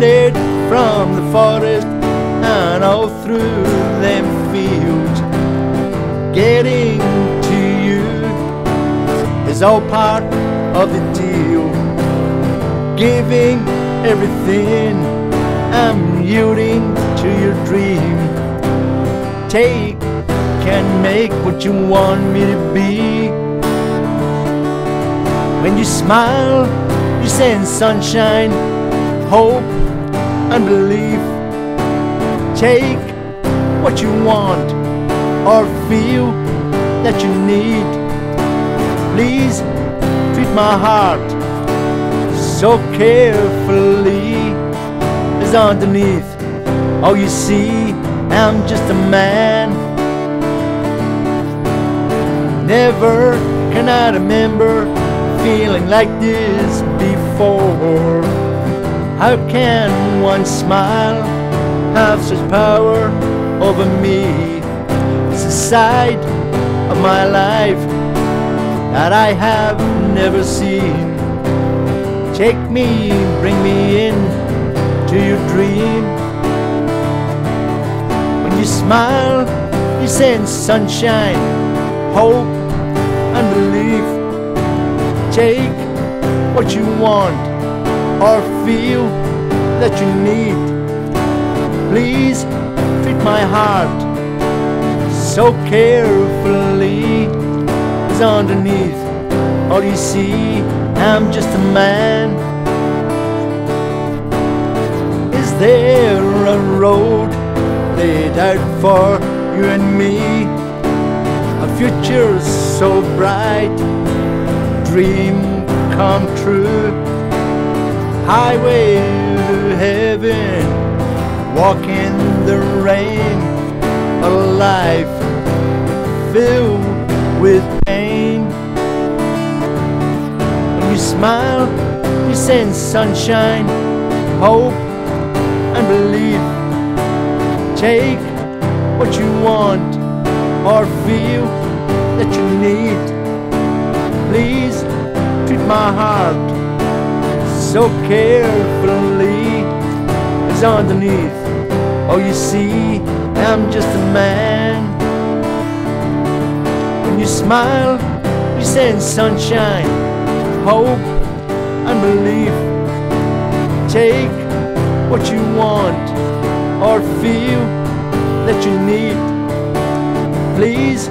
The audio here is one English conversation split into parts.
faded from the forest and all through them fields. Getting to you is all part of the deal. Giving everything, I'm yielding to your dream. Take can make what you want me to be. When you smile, you send sunshine, hope, and belief. Take what you want or feel that you need. Please treat my heart so carefully. Is underneath all you see. I'm just a man. Never can I remember feeling like this before. How can one smile have such power over me? It's a side of my life that I have never seen. Take me, bring me in to your dream. When you smile, you send sunshine, hope, and belief. Take what you want or feel that you need. Please treat my heart so carefully. Cause underneath all you see, I'm just a man. Is there a road laid out for you and me? A future so bright, dream come true. Highway to heaven, walk in the rain, a life filled with pain. You smile, you send sunshine, hope, and belief. Take what you want or feel that you need. Please treat my heart so carefully. Cause underneath all you see, I'm just a man. When you smile, you send sunshine, hope, and belief. Take what you want or feel that you need. Please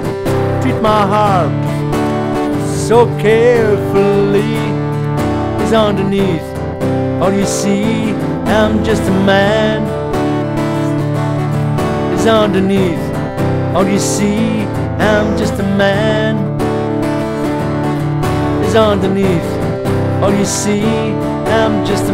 treat my heart so carefully. Cause underneath all you see, I'm just a man. is underneath all you see, I'm just a man. is underneath all you see, I'm just a